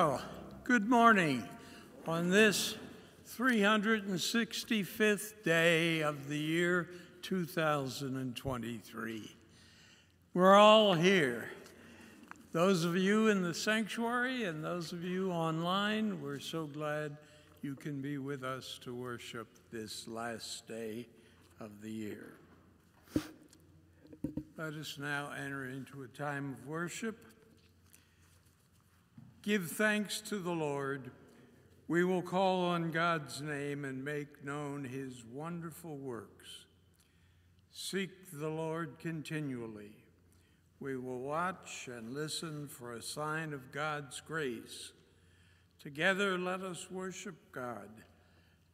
Well, good morning on this 365th day of the year 2023. We're all here. Those of you in the sanctuary and those of you online, we're so glad you can be with us to worship this last day of the year. Let us now enter into a time of worship. Give thanks to the Lord. We will call on God's name and make known his wonderful works. Seek the Lord continually. We will watch and listen for a sign of God's grace. Together, let us worship God.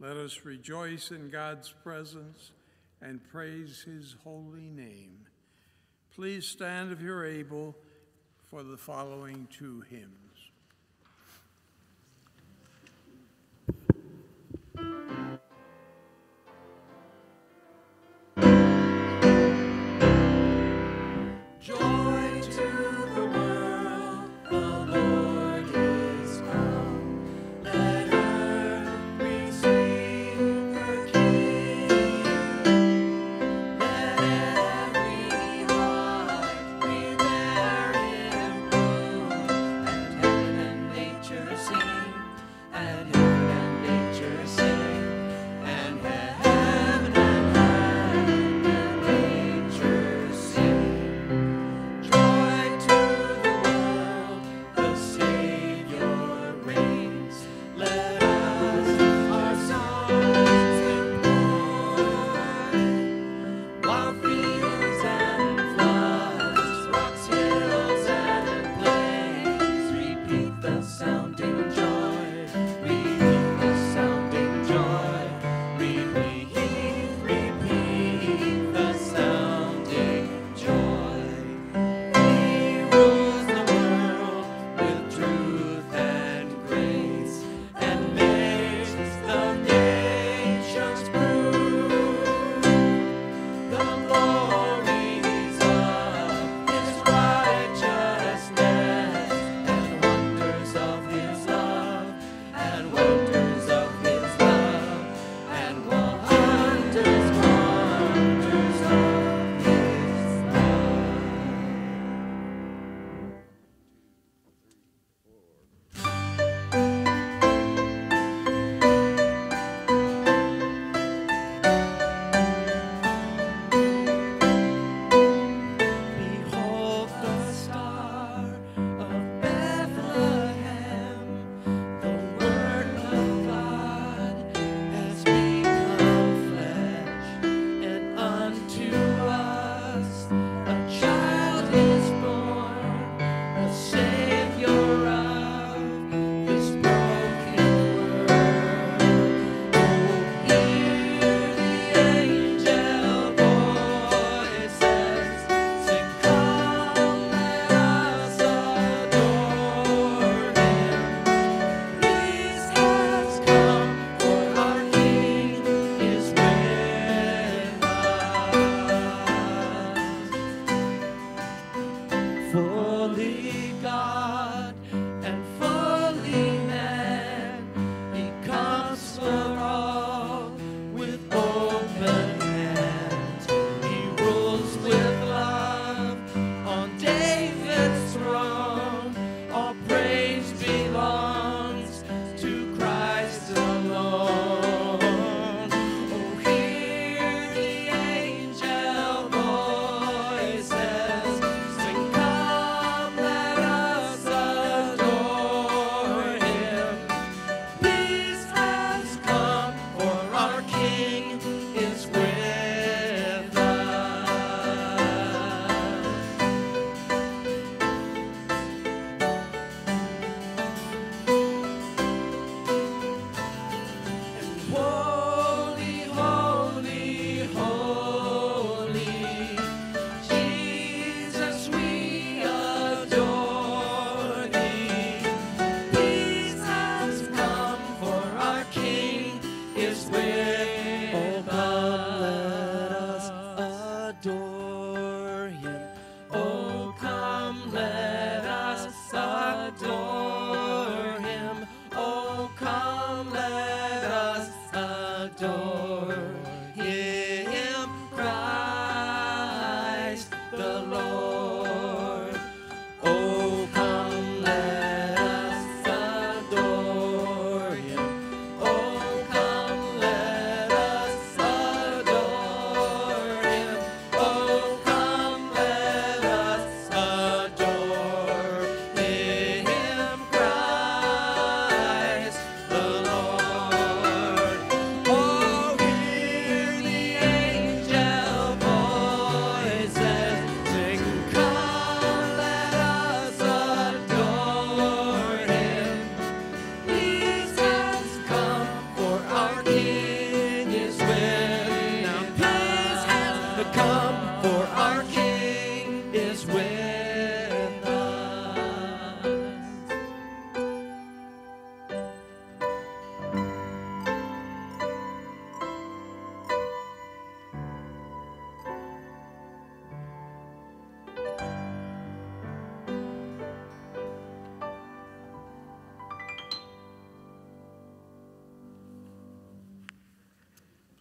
Let us rejoice in God's presence and praise his holy name. Please stand if you're able for the following two hymns.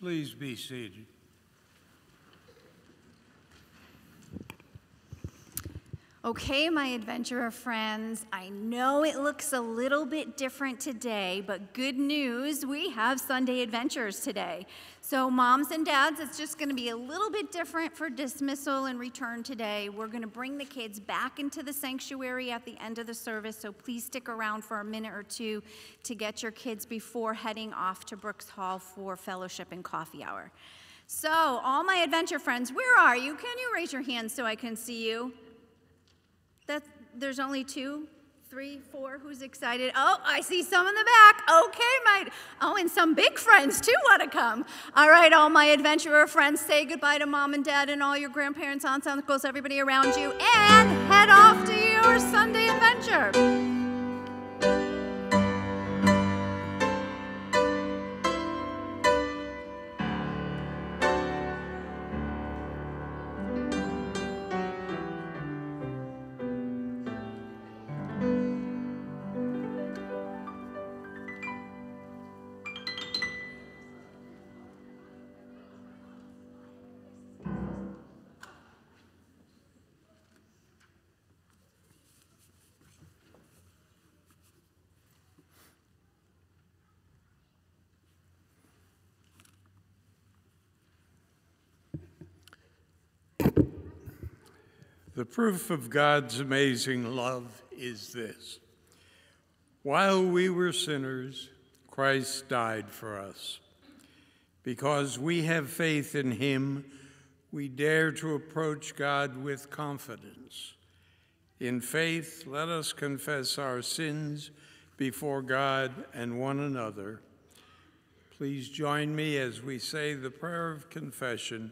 Please be seated. Okay, my adventurer friends, I know it looks a little bit different today, but good news, we have Sunday adventures today. So, moms and dads, it's just going to be a little bit different for dismissal and return today. We're going to bring the kids back into the sanctuary at the end of the service, so please stick around for a minute or two to get your kids before heading off to Brooks Hall for fellowship and coffee hour. So, all my adventure friends, where are you? Can you raise your hands so I can see you? That there's only two, three, four. Who's excited? Oh, I see some in the back. Okay, my oh, and some big friends too want to come. All right, all my adventurer friends, say goodbye to mom and dad and all your grandparents, aunts, uncles, everybody around you, and head off to your Sunday adventure. The proof of God's amazing love is this while we were sinners, Christ died for us. Because we have faith in him, we dare to approach God with confidence. In faith, let us confess our sins before God and one another. Please join me as we say the prayer of confession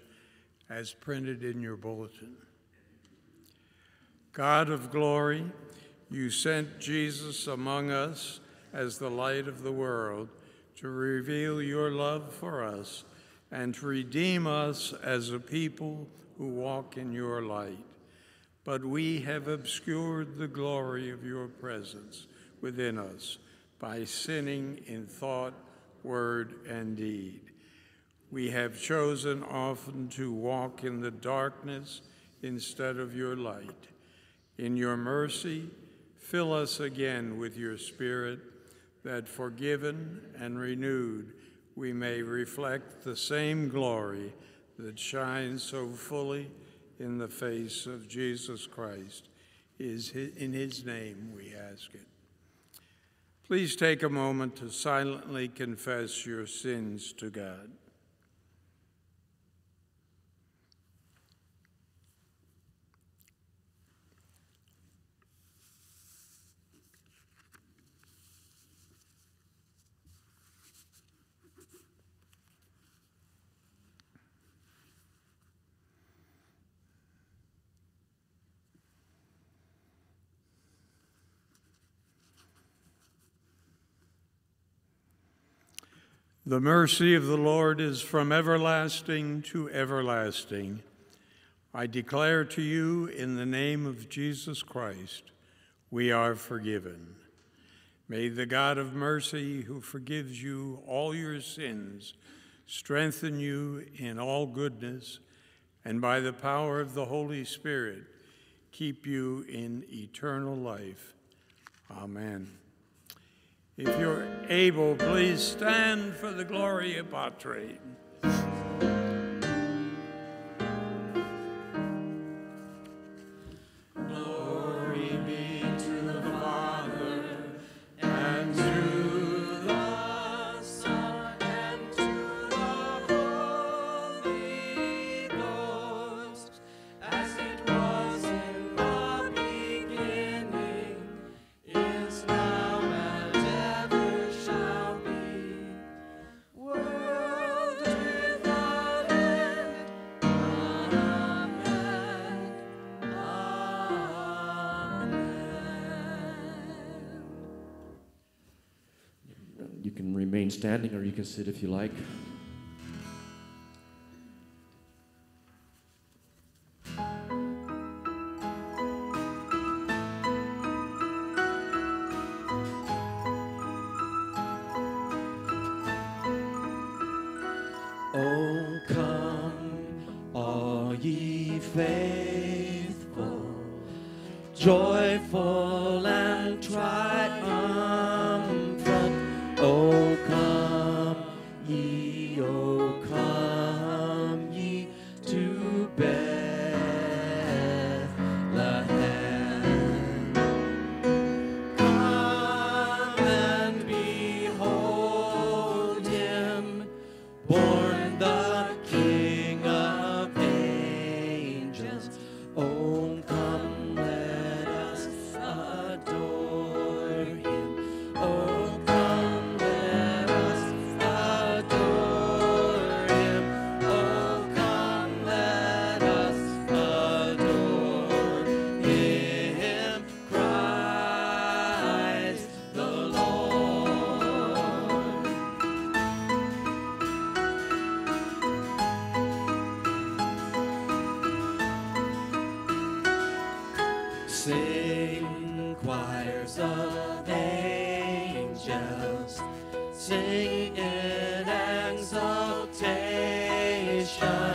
as printed in your bulletin. God of glory, you sent Jesus among us as the light of the world to reveal your love for us and to redeem us as a people who walk in your light. But we have obscured the glory of your presence within us by sinning in thought, word, and deed. We have chosen often to walk in the darkness instead of your light. In your mercy, fill us again with your Spirit, that forgiven and renewed, we may reflect the same glory that shines so fully in the face of Jesus Christ. Is in his name we ask it. Please take a moment to silently confess your sins to God. The mercy of the Lord is from everlasting to everlasting. I declare to you in the name of Jesus Christ, we are forgiven. May the God of mercy, who forgives you all your sins, strengthen you in all goodness, and by the power of the Holy Spirit, keep you in eternal life. Amen. If you're able, please stand for the Gloria remain standing, or you can sit if you like. Exaltation.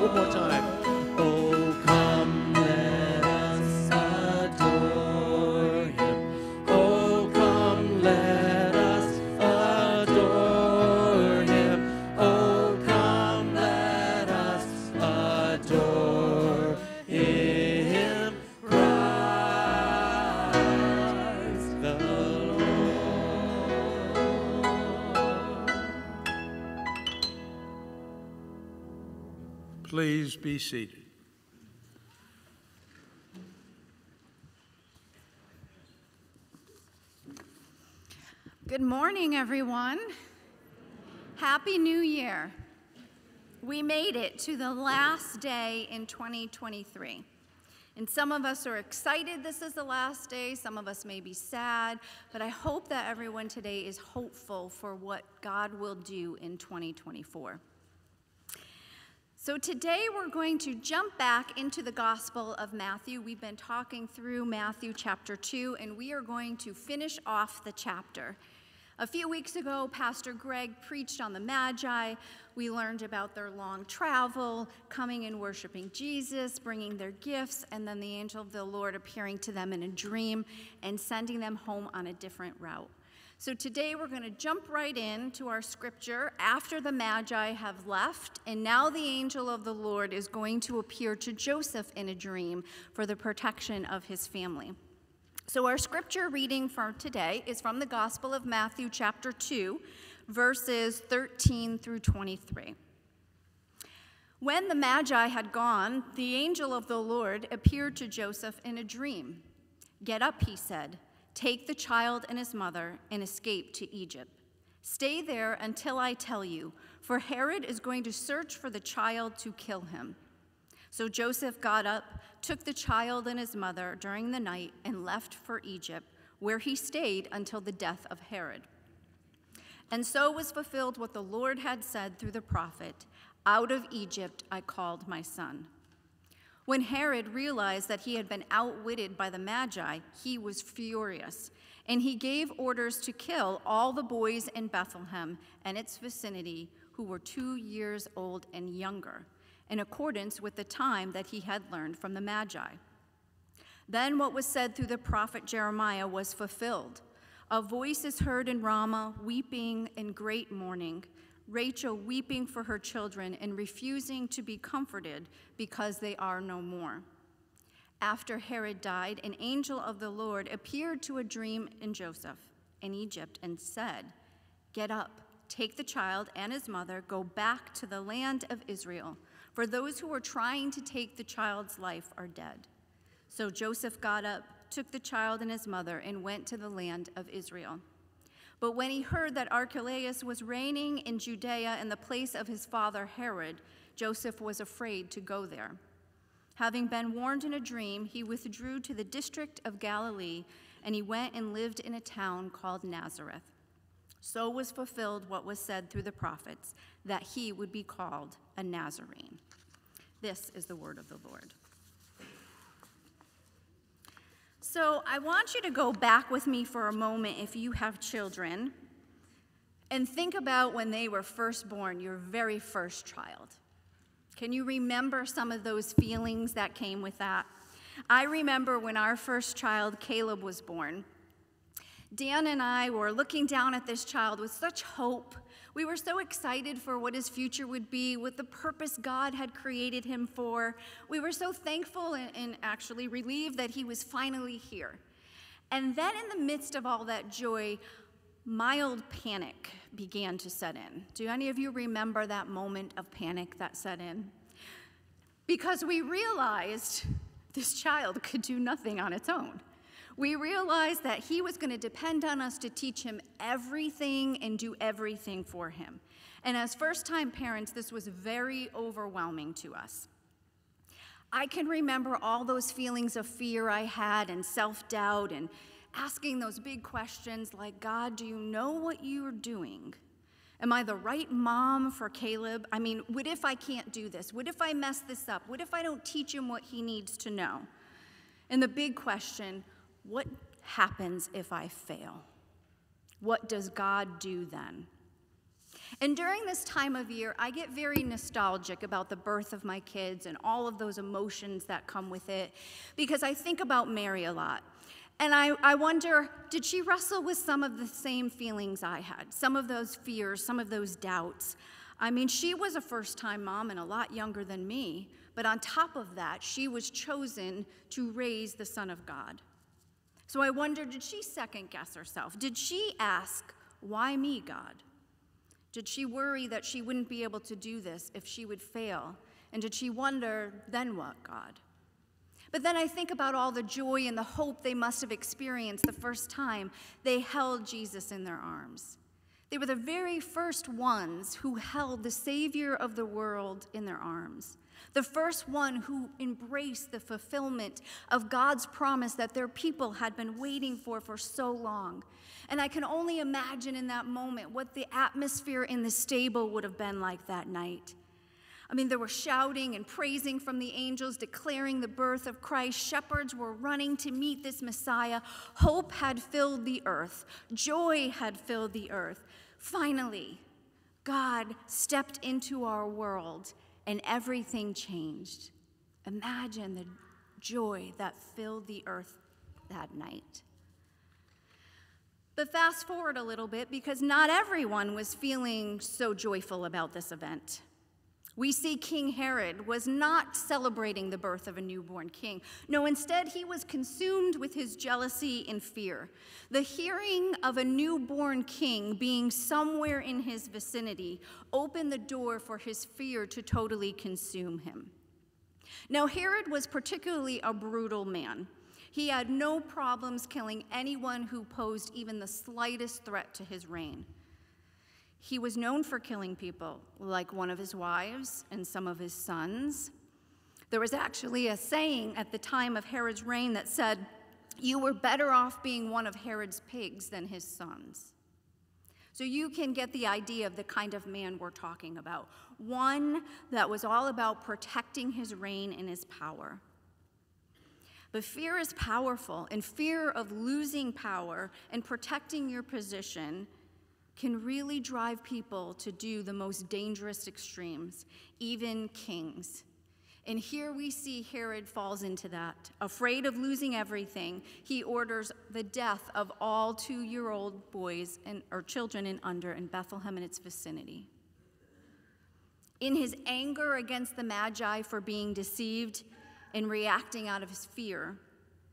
Lord. Sing that one seated. Good morning, everyone. Happy New Year. We made it to the last day in 2023. And some of us are excited this is the last day, some of us may be sad, but I hope that everyone today is hopeful for what God will do in 2024. So, today we're going to jump back into the Gospel of Matthew. We've been talking through Matthew chapter 2, and we are going to finish off the chapter. A few weeks ago, Pastor Greg preached on the Magi. We learned about their long travel, coming and worshiping Jesus, bringing their gifts, and then the angel of the Lord appearing to them in a dream and sending them home on a different route. So today we're going to jump right into our scripture after the Magi have left, and now the angel of the Lord is going to appear to Joseph in a dream for the protection of his family. So, our scripture reading for today is from the Gospel of Matthew, chapter 2, verses 13 through 23. When the Magi had gone, the angel of the Lord appeared to Joseph in a dream. Get up, he said, take the child and his mother and escape to Egypt. Stay there until I tell you, for Herod is going to search for the child to kill him. So Joseph got up, took the child and his mother during the night, and left for Egypt, where he stayed until the death of Herod. And so was fulfilled what the Lord had said through the prophet Out of Egypt I called my son. When Herod realized that he had been outwitted by the Magi, he was furious, and he gave orders to kill all the boys in Bethlehem and its vicinity who were two years old and younger, in accordance with the time that he had learned from the Magi. Then what was said through the prophet Jeremiah was fulfilled. A voice is heard in Ramah, weeping in great mourning Rachel weeping for her children and refusing to be comforted because they are no more. After Herod died, an angel of the Lord appeared to a dream in Joseph in Egypt and said, Get up, take the child and his mother, go back to the land of Israel, for those who were trying to take the child's life are dead. So Joseph got up, took the child and his mother, and went to the land of Israel. But when he heard that Archelaus was reigning in Judea in the place of his father Herod, Joseph was afraid to go there. Having been warned in a dream, he withdrew to the district of Galilee, and he went and lived in a town called Nazareth. So was fulfilled what was said through the prophets, that he would be called a Nazarene. This is the word of the Lord. So I want you to go back with me for a moment if you have children and think about when they were first born, your very first child. Can you remember some of those feelings that came with that? I remember when our first child, Caleb, was born. Dan and I were looking down at this child with such hope we were so excited for what his future would be, what the purpose God had created him for. We were so thankful and, and actually relieved that he was finally here. And then, in the midst of all that joy, mild panic began to set in. Do any of you remember that moment of panic that set in? Because we realized this child could do nothing on its own we realized that he was going to depend on us to teach him everything and do everything for him. And as first time parents, this was very overwhelming to us. I can remember all those feelings of fear I had and self doubt and asking those big questions like, God, do you know what you're doing? Am I the right mom for Caleb? I mean, what if I can't do this? What if I mess this up? What if I don't teach him what he needs to know? And the big question what happens if I fail? What does God do then? And during this time of year, I get very nostalgic about the birth of my kids and all of those emotions that come with it because I think about Mary a lot. And I, I wonder did she wrestle with some of the same feelings I had, some of those fears, some of those doubts? I mean, she was a first time mom and a lot younger than me, but on top of that, she was chosen to raise the Son of God. So I wonder did she second guess herself? Did she ask, Why me, God? Did she worry that she wouldn't be able to do this if she would fail? And did she wonder, Then what, God? But then I think about all the joy and the hope they must have experienced the first time they held Jesus in their arms. They were the very first ones who held the Savior of the world in their arms the first one who embraced the fulfillment of God's promise that their people had been waiting for for so long. And I can only imagine in that moment what the atmosphere in the stable would have been like that night. I mean, there were shouting and praising from the angels, declaring the birth of Christ. Shepherds were running to meet this Messiah. Hope had filled the earth, joy had filled the earth. Finally, God stepped into our world and everything changed. Imagine the joy that filled the earth that night. But fast forward a little bit because not everyone was feeling so joyful about this event. We see King Herod was not celebrating the birth of a newborn king. No, instead, he was consumed with his jealousy and fear. The hearing of a newborn king being somewhere in his vicinity opened the door for his fear to totally consume him. Now, Herod was particularly a brutal man. He had no problems killing anyone who posed even the slightest threat to his reign. He was known for killing people, like one of his wives and some of his sons. There was actually a saying at the time of Herod's reign that said, You were better off being one of Herod's pigs than his sons. So you can get the idea of the kind of man we're talking about one that was all about protecting his reign and his power. But fear is powerful, and fear of losing power and protecting your position can really drive people to do the most dangerous extremes, even kings. And here we see Herod falls into that. Afraid of losing everything, he orders the death of all two year old boys and, or children and under in Bethlehem and its vicinity. In his anger against the Magi for being deceived and reacting out of his fear,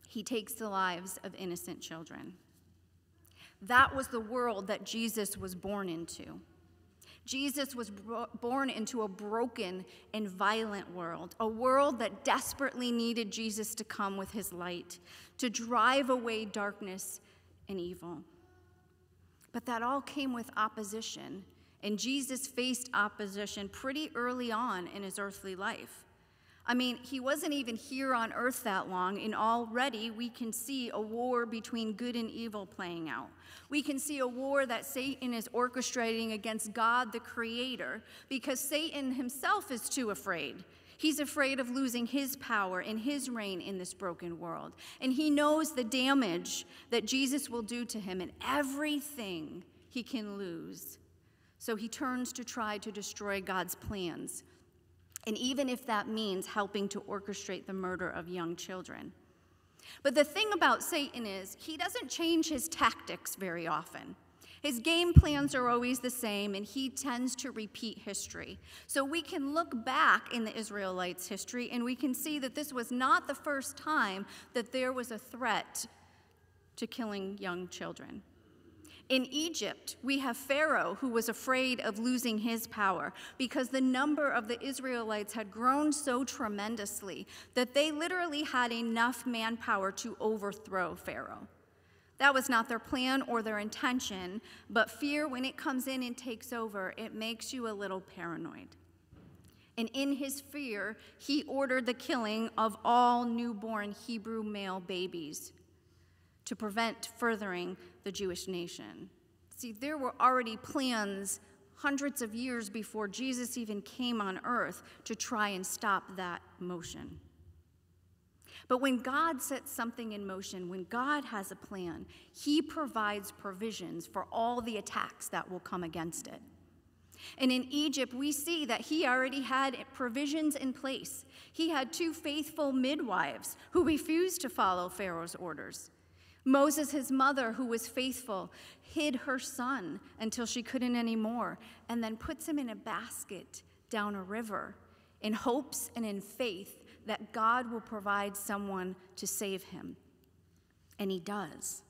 he takes the lives of innocent children. That was the world that Jesus was born into. Jesus was born into a broken and violent world, a world that desperately needed Jesus to come with his light, to drive away darkness and evil. But that all came with opposition, and Jesus faced opposition pretty early on in his earthly life. I mean, he wasn't even here on earth that long, and already we can see a war between good and evil playing out. We can see a war that Satan is orchestrating against God, the Creator, because Satan himself is too afraid. He's afraid of losing his power and his reign in this broken world. And he knows the damage that Jesus will do to him and everything he can lose. So he turns to try to destroy God's plans and even if that means helping to orchestrate the murder of young children. But the thing about Satan is, he doesn't change his tactics very often. His game plans are always the same, and he tends to repeat history. So we can look back in the Israelites' history and we can see that this was not the first time that there was a threat to killing young children. In Egypt, we have Pharaoh who was afraid of losing his power because the number of the Israelites had grown so tremendously that they literally had enough manpower to overthrow Pharaoh. That was not their plan or their intention, but fear, when it comes in and takes over, it makes you a little paranoid. And in his fear, he ordered the killing of all newborn Hebrew male babies to prevent furthering the Jewish nation. See, there were already plans hundreds of years before Jesus even came on earth to try and stop that motion. But when God sets something in motion, when God has a plan, He provides provisions for all the attacks that will come against it. And in Egypt, we see that he already had provisions in place. He had two faithful midwives who refused to follow Pharaoh's orders. Moses, his mother, who was faithful, hid her son until she couldn't anymore, and then puts him in a basket down a river in hopes and in faith that God will provide someone to save him. And he does.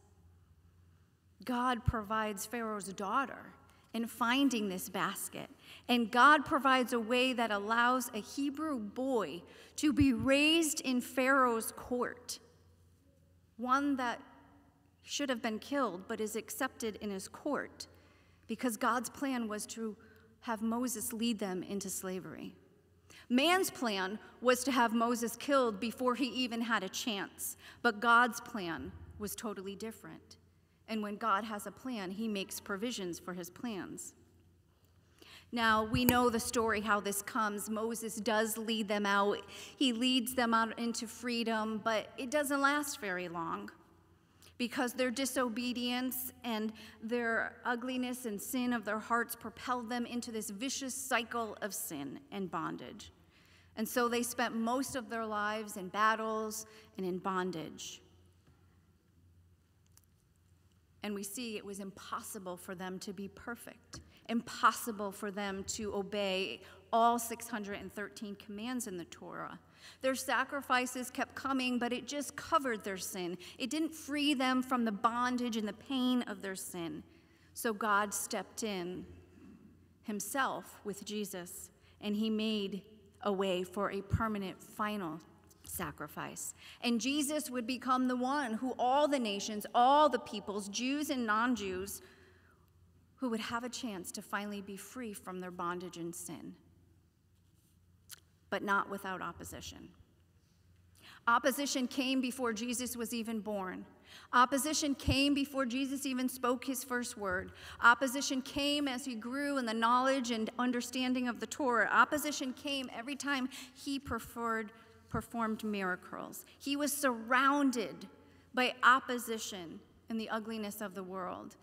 God provides Pharaoh's daughter in finding this basket. And God provides a way that allows a Hebrew boy to be raised in Pharaoh's court, one that should have been killed, but is accepted in his court because God's plan was to have Moses lead them into slavery. Man's plan was to have Moses killed before he even had a chance, but God's plan was totally different. And when God has a plan, he makes provisions for his plans. Now, we know the story how this comes. Moses does lead them out, he leads them out into freedom, but it doesn't last very long because their disobedience and their ugliness and sin of their hearts propelled them into this vicious cycle of sin and bondage. And so they spent most of their lives in battles and in bondage. And we see it was impossible for them to be perfect, impossible for them to obey all 613 commands in the Torah. Their sacrifices kept coming, but it just covered their sin. It didn't free them from the bondage and the pain of their sin. So God stepped in himself with Jesus, and he made a way for a permanent final sacrifice. And Jesus would become the one who all the nations, all the peoples, Jews and non Jews, who would have a chance to finally be free from their bondage and sin, but not without opposition. Opposition came before Jesus was even born. Opposition came before Jesus even spoke his first word. Opposition came as he grew in the knowledge and understanding of the Torah. Opposition came every time he preferred, performed miracles. He was surrounded by opposition and the ugliness of the world.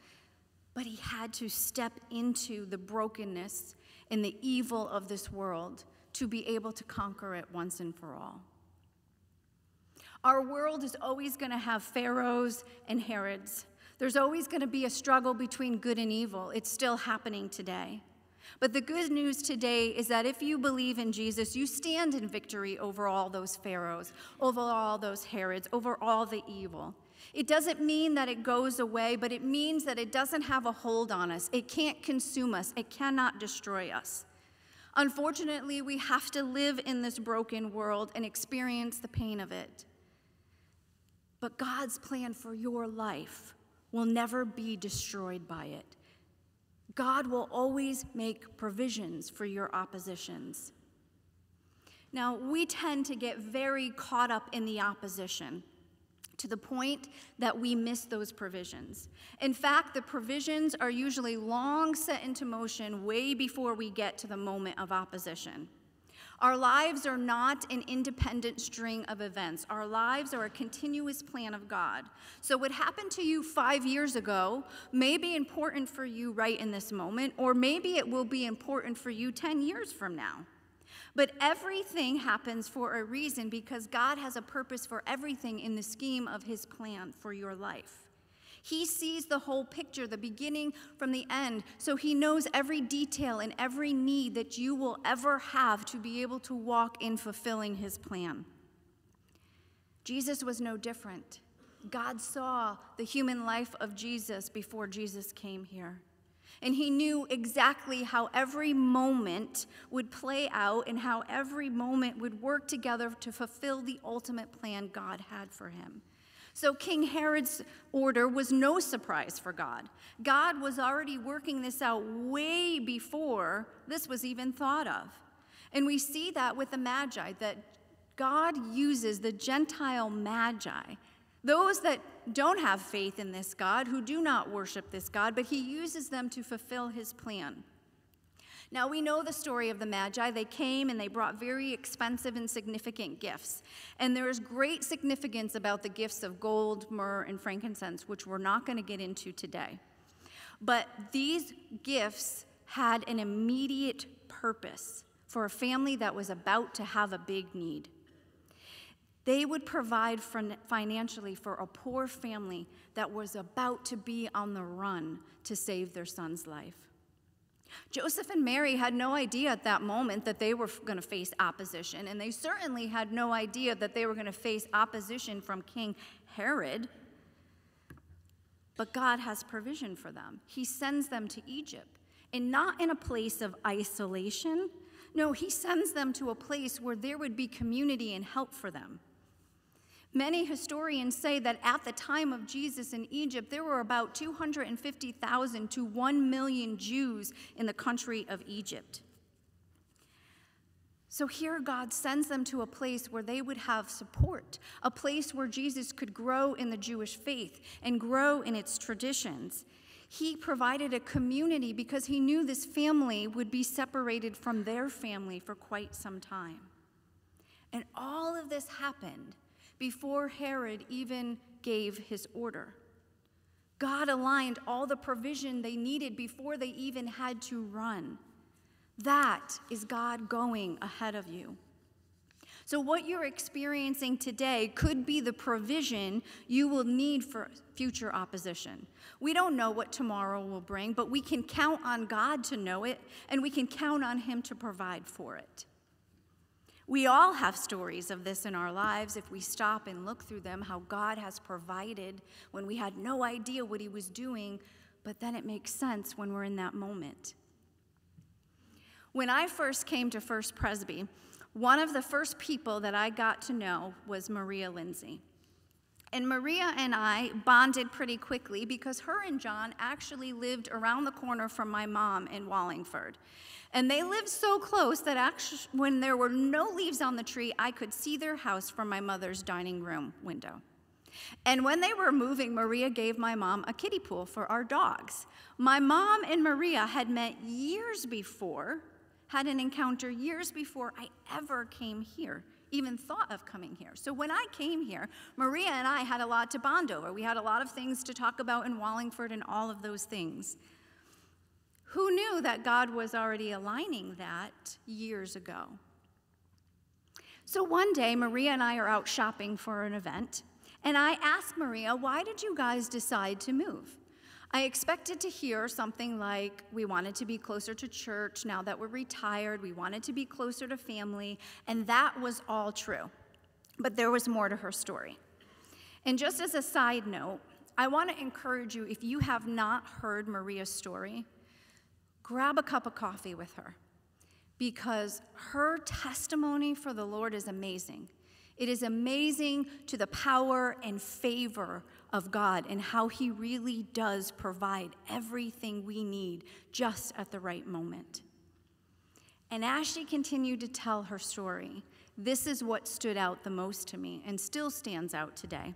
But he had to step into the brokenness and the evil of this world to be able to conquer it once and for all. Our world is always going to have pharaohs and Herods. There's always going to be a struggle between good and evil. It's still happening today. But the good news today is that if you believe in Jesus, you stand in victory over all those pharaohs, over all those Herods, over all the evil. It doesn't mean that it goes away, but it means that it doesn't have a hold on us. It can't consume us, it cannot destroy us. Unfortunately, we have to live in this broken world and experience the pain of it. But God's plan for your life will never be destroyed by it. God will always make provisions for your oppositions. Now, we tend to get very caught up in the opposition to the point that we miss those provisions. In fact, the provisions are usually long set into motion way before we get to the moment of opposition. Our lives are not an independent string of events. Our lives are a continuous plan of God. So, what happened to you five years ago may be important for you right in this moment, or maybe it will be important for you 10 years from now. But everything happens for a reason because God has a purpose for everything in the scheme of His plan for your life. He sees the whole picture, the beginning from the end, so he knows every detail and every need that you will ever have to be able to walk in fulfilling his plan. Jesus was no different. God saw the human life of Jesus before Jesus came here. And he knew exactly how every moment would play out and how every moment would work together to fulfill the ultimate plan God had for him. So King Herod's order was no surprise for God. God was already working this out way before this was even thought of. And we see that with the Magi, that God uses the Gentile Magi, those that don't have faith in this God, who do not worship this God, but He uses them to fulfill His plan. Now, we know the story of the Magi. They came and they brought very expensive and significant gifts. And there is great significance about the gifts of gold, myrrh, and frankincense, which we're not going to get into today. But these gifts had an immediate purpose for a family that was about to have a big need. They would provide financially for a poor family that was about to be on the run to save their son's life. Joseph and Mary had no idea at that moment that they were going to face opposition, and they certainly had no idea that they were going to face opposition from King Herod. But God has provision for them. He sends them to Egypt, and not in a place of isolation. No, He sends them to a place where there would be community and help for them. Many historians say that at the time of Jesus in Egypt, there were about 250,000 to 1 million Jews in the country of Egypt. So here, God sends them to a place where they would have support, a place where Jesus could grow in the Jewish faith and grow in its traditions. He provided a community because he knew this family would be separated from their family for quite some time. And all of this happened before Herod even gave his order. God aligned all the provision they needed before they even had to run. That is God going ahead of you. So, what you're experiencing today could be the provision you will need for future opposition. We don't know what tomorrow will bring, but we can count on God to know it, and we can count on Him to provide for it. We all have stories of this in our lives if we stop and look through them, how God has provided when we had no idea what He was doing, but then it makes sense when we're in that moment. When I first came to First Presby, one of the first people that I got to know was Maria Lindsay. And Maria and I bonded pretty quickly because her and John actually lived around the corner from my mom in Wallingford. And they lived so close that actually, when there were no leaves on the tree, I could see their house from my mother's dining room window. And when they were moving, Maria gave my mom a kiddie pool for our dogs. My mom and Maria had met years before, had an encounter years before I ever came here, even thought of coming here. So when I came here, Maria and I had a lot to bond over. We had a lot of things to talk about in Wallingford and all of those things. Who knew that God was already aligning that years ago? So one day, Maria and I are out shopping for an event, and I asked Maria, Why did you guys decide to move? I expected to hear something like, We wanted to be closer to church now that we're retired, we wanted to be closer to family, and that was all true. But there was more to her story. And just as a side note, I want to encourage you if you have not heard Maria's story, grab a cup of coffee with her because her testimony for the Lord is amazing. It is amazing to the power and favor of God and how He really does provide everything we need just at the right moment. And as she continued to tell her story, this is what stood out the most to me and still stands out today.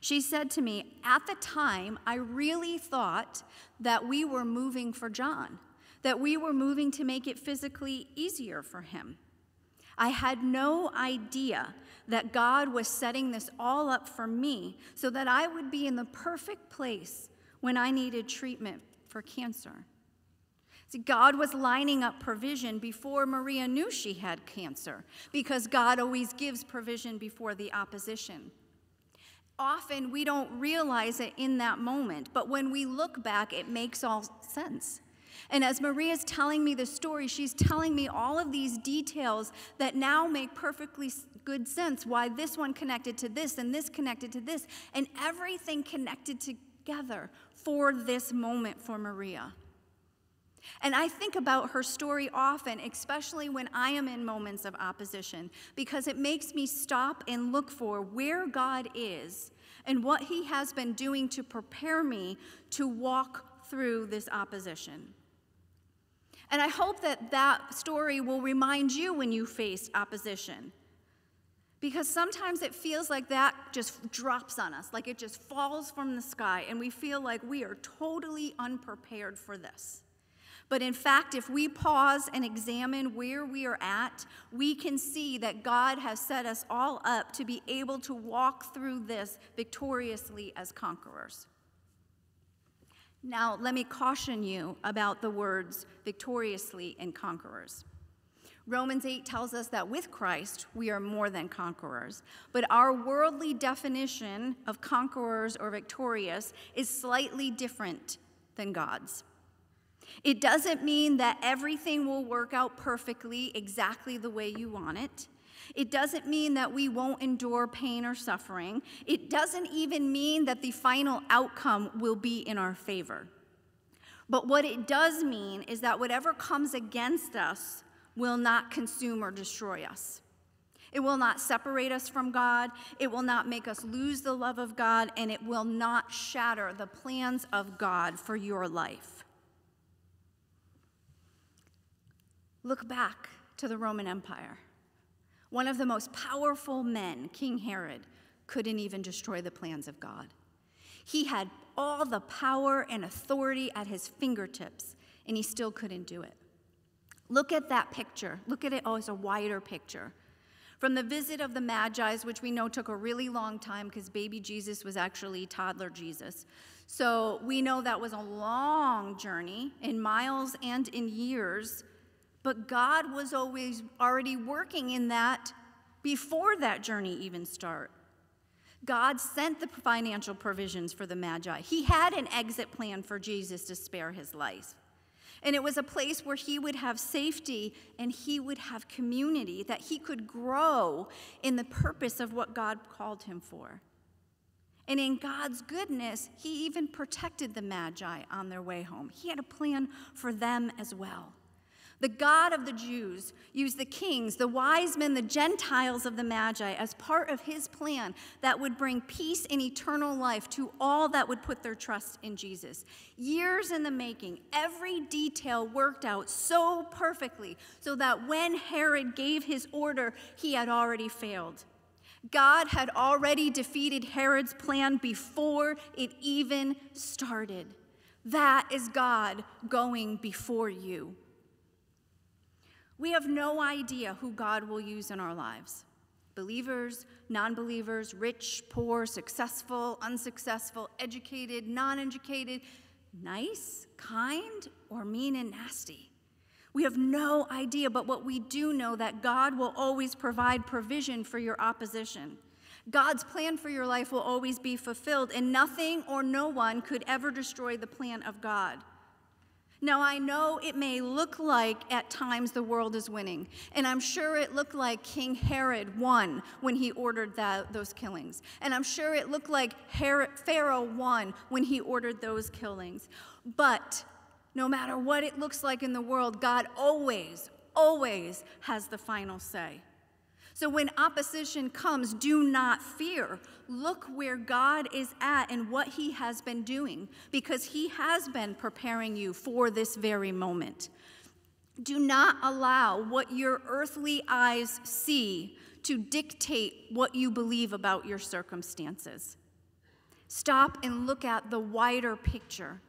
She said to me, At the time, I really thought that we were moving for John, that we were moving to make it physically easier for him. I had no idea that God was setting this all up for me so that I would be in the perfect place when I needed treatment for cancer. See, God was lining up provision before Maria knew she had cancer because God always gives provision before the opposition often we don't realize it in that moment, but when we look back, it makes all sense. And as Maria's telling me the story, she's telling me all of these details that now make perfectly good sense why this one connected to this and this connected to this, and everything connected together for this moment for Maria. And I think about her story often, especially when I am in moments of opposition, because it makes me stop and look for where God is and what He has been doing to prepare me to walk through this opposition. And I hope that that story will remind you when you face opposition. Because sometimes it feels like that just drops on us, like it just falls from the sky, and we feel like we are totally unprepared for this. But in fact, if we pause and examine where we are at, we can see that God has set us all up to be able to walk through this victoriously as conquerors. Now, let me caution you about the words victoriously and conquerors. Romans 8 tells us that with Christ, we are more than conquerors. But our worldly definition of conquerors or victorious is slightly different than God's. It doesn't mean that everything will work out perfectly exactly the way you want it. It doesn't mean that we won't endure pain or suffering. It doesn't even mean that the final outcome will be in our favor. But what it does mean is that whatever comes against us will not consume or destroy us. It will not separate us from God. It will not make us lose the love of God. And it will not shatter the plans of God for your life. Look back to the Roman Empire. One of the most powerful men, King Herod, couldn't even destroy the plans of God. He had all the power and authority at his fingertips, and he still couldn't do it. Look at that picture. Look at it oh, as a wider picture. From the visit of the Magi's, which we know took a really long time because baby Jesus was actually toddler Jesus. So we know that was a long journey in miles and in years but God was always already working in that before that journey even start. God sent the financial provisions for the Magi. He had an exit plan for Jesus to spare his life. And it was a place where he would have safety and he would have community, that he could grow in the purpose of what God called him for. And in God's goodness, he even protected the Magi on their way home. He had a plan for them as well. The God of the Jews used the kings, the wise men, the Gentiles of the Magi as part of his plan that would bring peace and eternal life to all that would put their trust in Jesus. Years in the making, every detail worked out so perfectly so that when Herod gave his order, he had already failed. God had already defeated Herod's plan before it even started. That is God going before you. We have no idea who God will use in our lives believers, non believers, rich, poor, successful, unsuccessful, educated, non educated, nice, kind, or mean and nasty. We have no idea, but what we do know that God will always provide provision for your opposition. God's plan for your life will always be fulfilled, and nothing or no one could ever destroy the plan of God. Now, I know it may look like at times the world is winning, and I'm sure it looked like King Herod won when he ordered that, those killings. And I'm sure it looked like Herod, Pharaoh won when he ordered those killings. But no matter what it looks like in the world, God always, always has the final say. So when opposition comes, do not fear. Look where God is at and what He has been doing, because He has been preparing you for this very moment. Do not allow what your earthly eyes see to dictate what you believe about your circumstances. Stop and look at the wider picture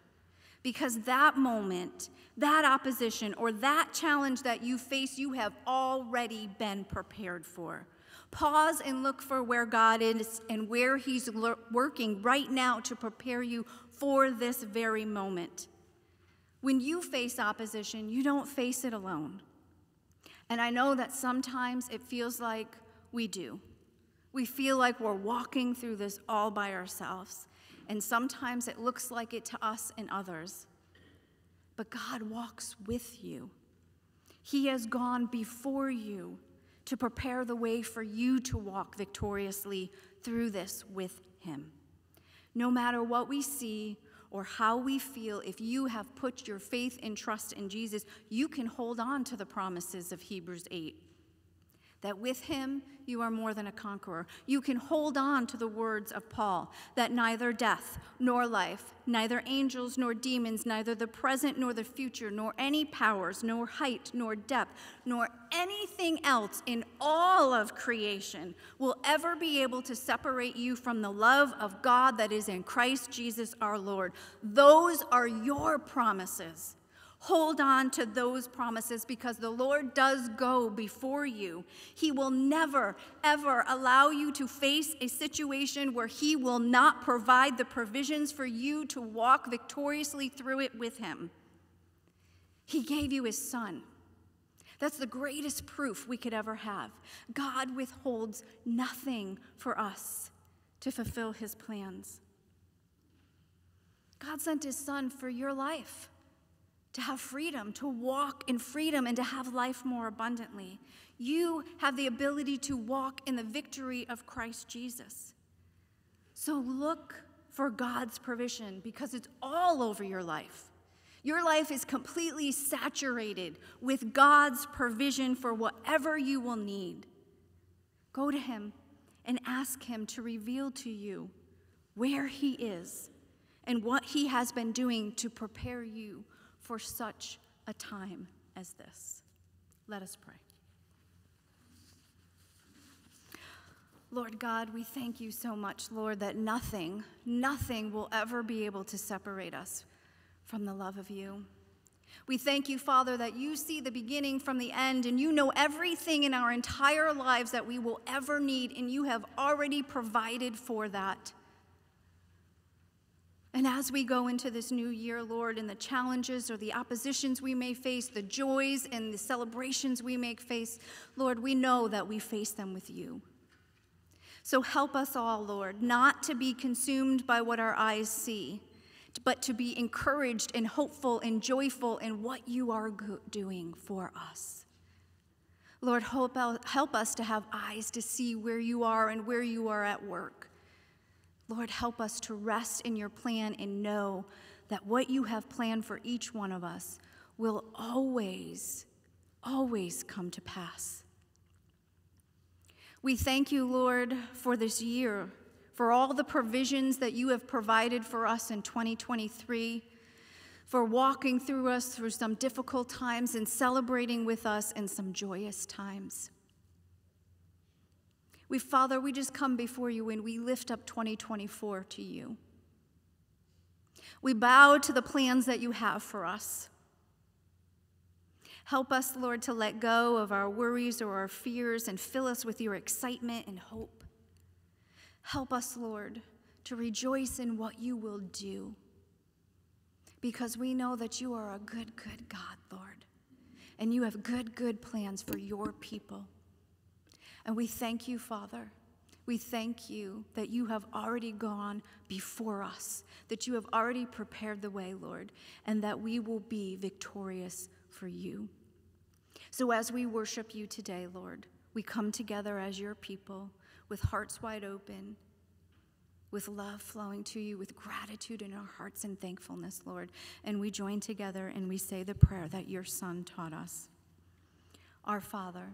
because that moment, that opposition, or that challenge that you face, you have already been prepared for. Pause and look for where God is and where He's working right now to prepare you for this very moment. When you face opposition, you don't face it alone. And I know that sometimes it feels like we do. We feel like we're walking through this all by ourselves and sometimes it looks like it to us and others. But God walks with you. He has gone before you to prepare the way for you to walk victoriously through this with Him. No matter what we see or how we feel, if you have put your faith and trust in Jesus, you can hold on to the promises of Hebrews 8 that with him you are more than a conqueror. You can hold on to the words of Paul that neither death nor life, neither angels nor demons, neither the present nor the future, nor any powers, nor height nor depth, nor anything else in all of creation will ever be able to separate you from the love of God that is in Christ Jesus our Lord. Those are your promises. Hold on to those promises because the Lord does go before you. He will never, ever allow you to face a situation where He will not provide the provisions for you to walk victoriously through it with Him. He gave you His Son. That's the greatest proof we could ever have. God withholds nothing for us to fulfill His plans. God sent His Son for your life to have freedom, to walk in freedom, and to have life more abundantly. You have the ability to walk in the victory of Christ Jesus. So look for God's provision because it's all over your life. Your life is completely saturated with God's provision for whatever you will need. Go to Him and ask Him to reveal to you where He is and what He has been doing to prepare you for such a time as this. Let us pray. Lord God, we thank you so much, Lord, that nothing, nothing will ever be able to separate us from the love of you. We thank you, Father, that you see the beginning from the end and you know everything in our entire lives that we will ever need, and you have already provided for that. And as we go into this new year, Lord, and the challenges or the oppositions we may face, the joys and the celebrations we may face, Lord, we know that we face them with you. So help us all, Lord, not to be consumed by what our eyes see, but to be encouraged and hopeful and joyful in what you are doing for us. Lord, help, help us to have eyes to see where you are and where you are at work. Lord, help us to rest in your plan and know that what you have planned for each one of us will always always come to pass. We thank you, Lord, for this year, for all the provisions that you have provided for us in 2023, for walking through us through some difficult times and celebrating with us in some joyous times. We, Father, we just come before you and we lift up 2024 to you. We bow to the plans that you have for us. Help us, Lord, to let go of our worries or our fears and fill us with your excitement and hope. Help us, Lord, to rejoice in what you will do because we know that you are a good, good God, Lord, and you have good, good plans for your people. And we thank you, Father. We thank you that you have already gone before us, that you have already prepared the way, Lord, and that we will be victorious for you. So as we worship you today, Lord, we come together as your people with hearts wide open, with love flowing to you, with gratitude in our hearts and thankfulness, Lord. And we join together and we say the prayer that your Son taught us Our Father,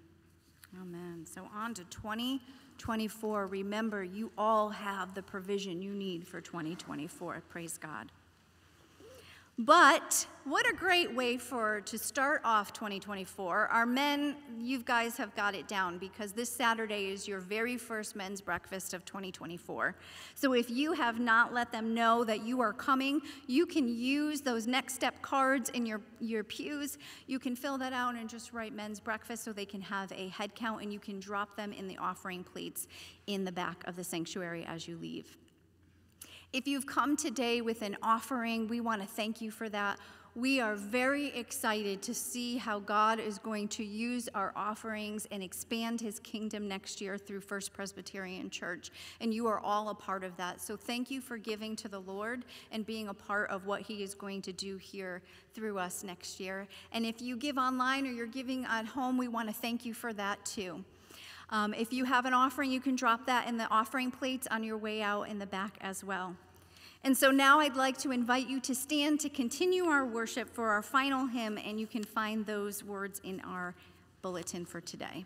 Amen. So on to 2024. Remember, you all have the provision you need for 2024. Praise God. But what a great way for to start off 2024. Our men, you guys have got it down because this Saturday is your very first men's breakfast of 2024. So if you have not let them know that you are coming, you can use those next step cards in your, your pews. You can fill that out and just write men's breakfast so they can have a head count and you can drop them in the offering plates in the back of the sanctuary as you leave. If you've come today with an offering, we want to thank you for that. We are very excited to see how God is going to use our offerings and expand his kingdom next year through First Presbyterian Church. And you are all a part of that. So thank you for giving to the Lord and being a part of what he is going to do here through us next year. And if you give online or you're giving at home, we want to thank you for that too. Um, if you have an offering, you can drop that in the offering plates on your way out in the back as well. And so now I'd like to invite you to stand to continue our worship for our final hymn, and you can find those words in our bulletin for today.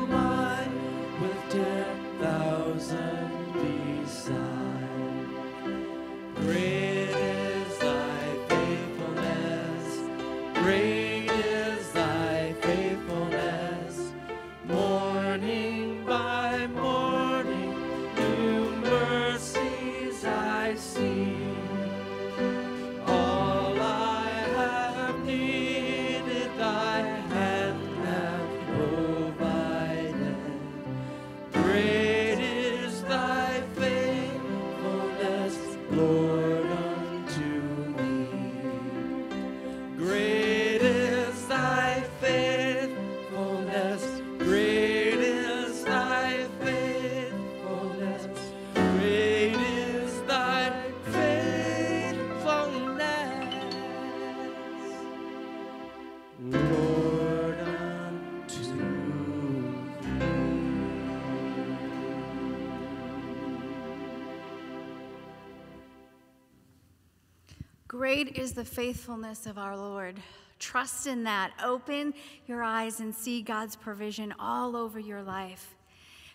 Great is the faithfulness of our Lord. Trust in that. Open your eyes and see God's provision all over your life.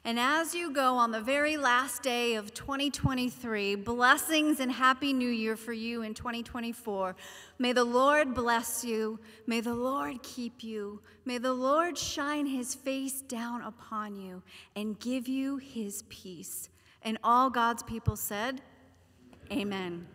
And as you go on the very last day of 2023, blessings and happy new year for you in 2024. May the Lord bless you. May the Lord keep you. May the Lord shine his face down upon you and give you his peace. And all God's people said, Amen.